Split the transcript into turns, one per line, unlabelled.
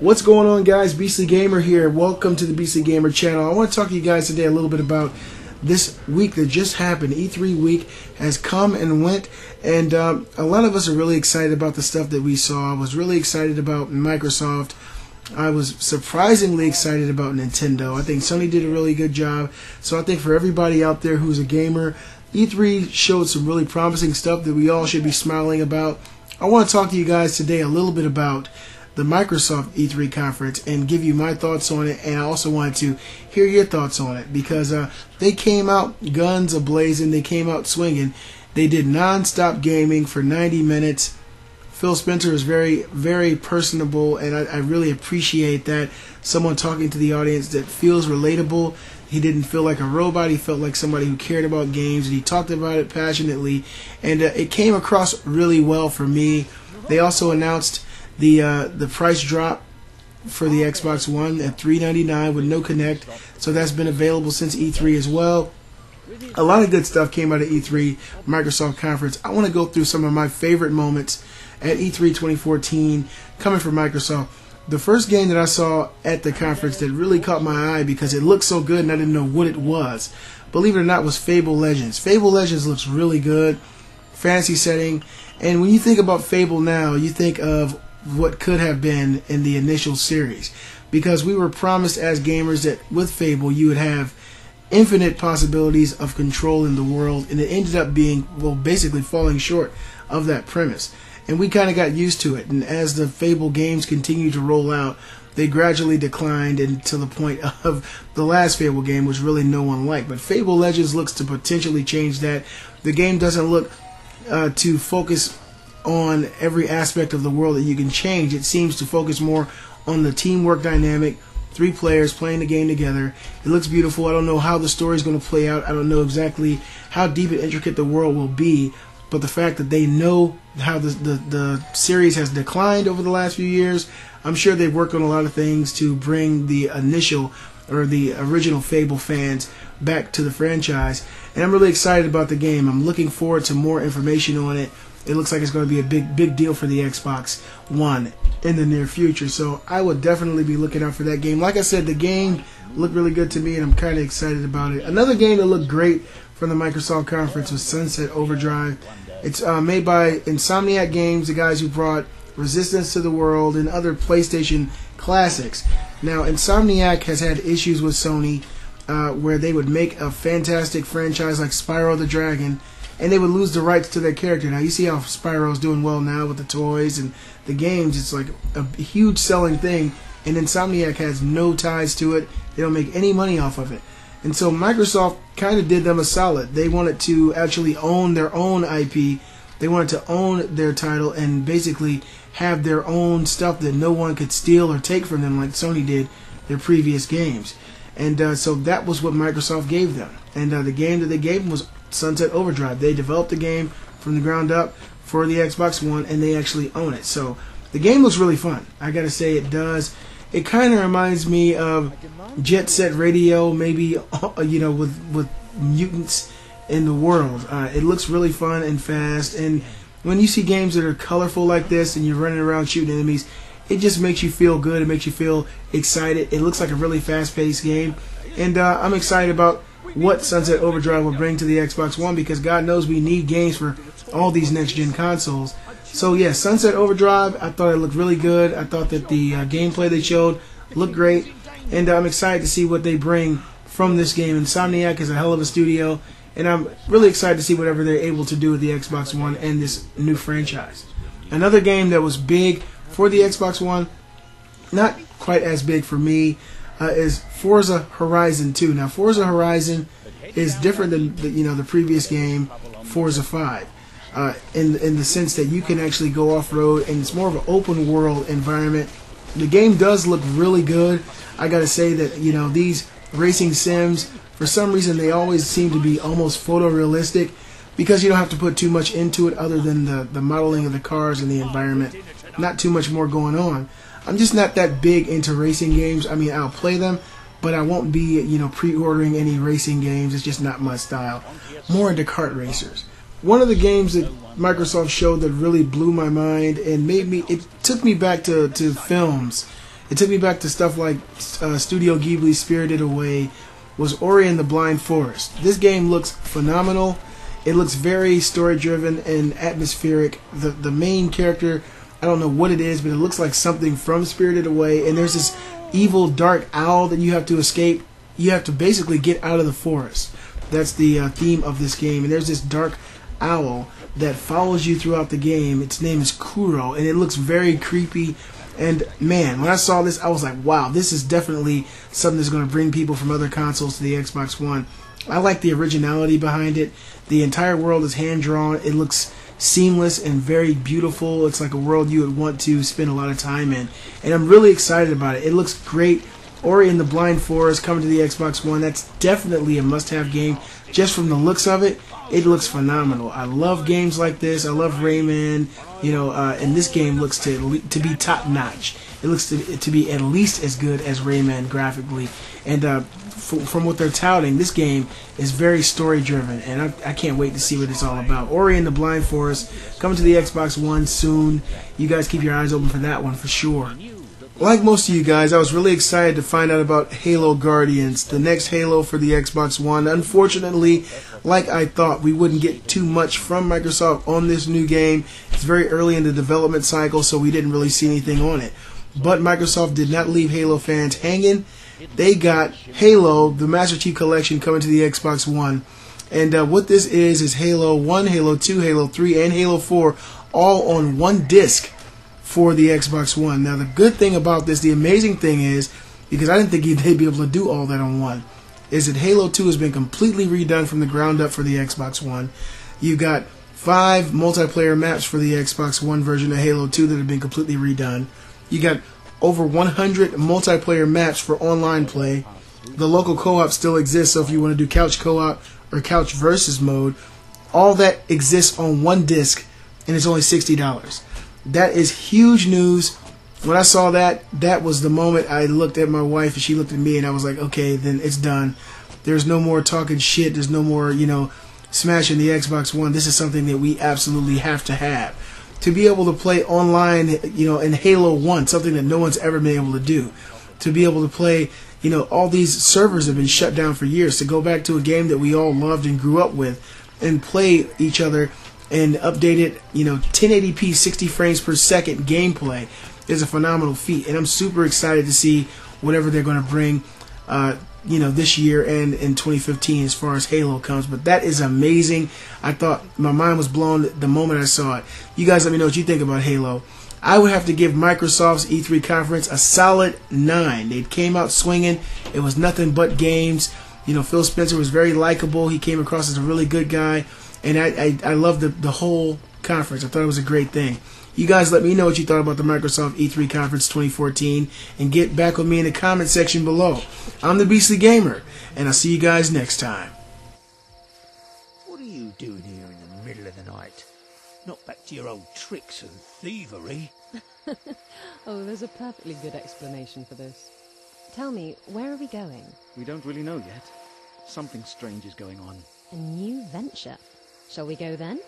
What's going on, guys? Beastly Gamer here. Welcome to the Beastly Gamer channel. I want to talk to you guys today a little bit about this week that just happened. E3 week has come and went, and um, a lot of us are really excited about the stuff that we saw. I was really excited about Microsoft. I was surprisingly excited about Nintendo. I think Sony did a really good job. So I think for everybody out there who's a gamer, E3 showed some really promising stuff that we all should be smiling about. I want to talk to you guys today a little bit about the Microsoft E3 conference and give you my thoughts on it. And I also wanted to hear your thoughts on it because uh, they came out guns ablazing. They came out swinging. They did non-stop gaming for 90 minutes. Phil Spencer is very, very personable, and I, I really appreciate that. Someone talking to the audience that feels relatable. He didn't feel like a robot. He felt like somebody who cared about games, and he talked about it passionately. And uh, it came across really well for me. They also announced the uh, the price drop for the Xbox One at 399 with no Kinect. So that's been available since E3 as well. A lot of good stuff came out of E3 Microsoft conference. I want to go through some of my favorite moments at E3 2014 coming from Microsoft. The first game that I saw at the conference that really caught my eye because it looked so good and I didn't know what it was, believe it or not, was Fable Legends. Fable Legends looks really good, fantasy setting, and when you think about Fable now, you think of what could have been in the initial series. Because we were promised as gamers that with Fable you would have infinite possibilities of controlling the world, and it ended up being, well, basically falling short of that premise. And we kind of got used to it, and as the Fable games continued to roll out, they gradually declined until the point of the last Fable game, which really no one liked. But Fable Legends looks to potentially change that. The game doesn't look uh, to focus on every aspect of the world that you can change. It seems to focus more on the teamwork dynamic, three players playing the game together. It looks beautiful. I don't know how the story is going to play out. I don't know exactly how deep and intricate the world will be, but the fact that they know how the, the, the series has declined over the last few years, I'm sure they've worked on a lot of things to bring the initial or the original Fable fans back to the franchise. And I'm really excited about the game. I'm looking forward to more information on it it looks like it's going to be a big big deal for the Xbox One in the near future. So I will definitely be looking out for that game. Like I said, the game looked really good to me, and I'm kind of excited about it. Another game that looked great from the Microsoft conference was Sunset Overdrive. It's uh, made by Insomniac Games, the guys who brought Resistance to the World and other PlayStation classics. Now, Insomniac has had issues with Sony uh, where they would make a fantastic franchise like Spyro the Dragon and they would lose the rights to their character. Now you see how Spyro's doing well now with the toys and the games. It's like a huge selling thing, and Insomniac has no ties to it. They don't make any money off of it. And so Microsoft kind of did them a solid. They wanted to actually own their own IP. They wanted to own their title and basically have their own stuff that no one could steal or take from them like Sony did their previous games. And uh, so that was what Microsoft gave them. And uh, the game that they gave them was Sunset Overdrive. They developed the game from the ground up for the Xbox One, and they actually own it. So the game looks really fun. I gotta say, it does. It kind of reminds me of Jet Set Radio, maybe you know, with with mutants in the world. Uh, it looks really fun and fast, and when you see games that are colorful like this, and you're running around shooting enemies, it just makes you feel good. It makes you feel excited. It looks like a really fast-paced game, and uh, I'm excited about what Sunset Overdrive will bring to the Xbox One because God knows we need games for all these next gen consoles. So yeah, Sunset Overdrive, I thought it looked really good. I thought that the uh, gameplay they showed looked great, and I'm excited to see what they bring from this game. Insomniac is a hell of a studio, and I'm really excited to see whatever they're able to do with the Xbox One and this new franchise. Another game that was big for the Xbox One, not quite as big for me, uh, is Forza Horizon 2. Now, Forza Horizon is different than the, you know the previous game, Forza 5, uh, in in the sense that you can actually go off road and it's more of an open world environment. The game does look really good. I got to say that you know these racing sims, for some reason, they always seem to be almost photorealistic because you don't have to put too much into it other than the the modeling of the cars and the environment. Not too much more going on. I'm just not that big into racing games. I mean, I'll play them, but I won't be, you know, pre-ordering any racing games. It's just not my style. More into kart racers. One of the games that Microsoft showed that really blew my mind and made me, it took me back to, to films. it took me back to stuff like uh, Studio Ghibli Spirited Away, was Ori and the Blind Forest. This game looks phenomenal. It looks very story driven and atmospheric. The the main character, I don't know what it is, but it looks like something from Spirited Away. And there's this evil dark owl that you have to escape. You have to basically get out of the forest. That's the uh, theme of this game. And there's this dark owl that follows you throughout the game. Its name is Kuro, and it looks very creepy. And man, when I saw this, I was like, wow, this is definitely something that's going to bring people from other consoles to the Xbox One. I like the originality behind it. The entire world is hand drawn. It looks seamless and very beautiful. It's like a world you would want to spend a lot of time in. And I'm really excited about it. It looks great. Ori and the Blind Forest coming to the Xbox One. That's definitely a must have game just from the looks of it it looks phenomenal. I love games like this. I love Rayman, you know, uh, and this game looks to to be top notch. It looks to, to be at least as good as Rayman graphically, and uh, from what they're touting, this game is very story driven, and I, I can't wait to see what it's all about. Ori and the Blind Forest coming to the Xbox One soon. You guys keep your eyes open for that one for sure. Like most of you guys, I was really excited to find out about Halo Guardians, the next Halo for the Xbox One. Unfortunately, like I thought, we wouldn't get too much from Microsoft on this new game. It's very early in the development cycle, so we didn't really see anything on it. But Microsoft did not leave Halo fans hanging. They got Halo, the Master Chief Collection, coming to the Xbox One. And uh, what this is, is Halo 1, Halo 2, Halo 3, and Halo 4 all on one disc for the Xbox One. Now, the good thing about this, the amazing thing is, because I didn't think they'd be able to do all that on one, is that Halo 2 has been completely redone from the ground up for the Xbox One. You've got five multiplayer maps for the Xbox One version of Halo 2 that have been completely redone. You got over 100 multiplayer maps for online play. The local co-op still exists, so if you want to do couch co-op or couch versus mode, all that exists on one disc, and it's only sixty dollars. That is huge news. When I saw that, that was the moment I looked at my wife and she looked at me and I was like, okay, then it's done. There's no more talking shit. There's no more, you know, smashing the Xbox One. This is something that we absolutely have to have. To be able to play online, you know, in Halo 1, something that no one's ever been able to do. To be able to play, you know, all these servers have been shut down for years. To go back to a game that we all loved and grew up with and play each other and updated, you know, 1080p 60 frames per second gameplay is a phenomenal feat. And I'm super excited to see whatever they're going to bring, uh, you know, this year and in 2015 as far as Halo comes. But that is amazing. I thought my mind was blown the moment I saw it. You guys let me know what you think about Halo. I would have to give Microsoft's E3 conference a solid 9. They came out swinging. It was nothing but games. You know, Phil Spencer was very likable. He came across as a really good guy and I, I, I love the, the whole conference. I thought it was a great thing. You guys let me know what you thought about the Microsoft E3 Conference 2014 and get back with me in the comment section below. I'm the Beastly Gamer, and I'll see you guys next time.
What are you doing here in the middle of the night? Not back to your old tricks and thievery.
oh, there's a perfectly good explanation for this. Tell me, where are we going?
We don't really know yet. Something strange is going on.
A new venture. Shall we go then?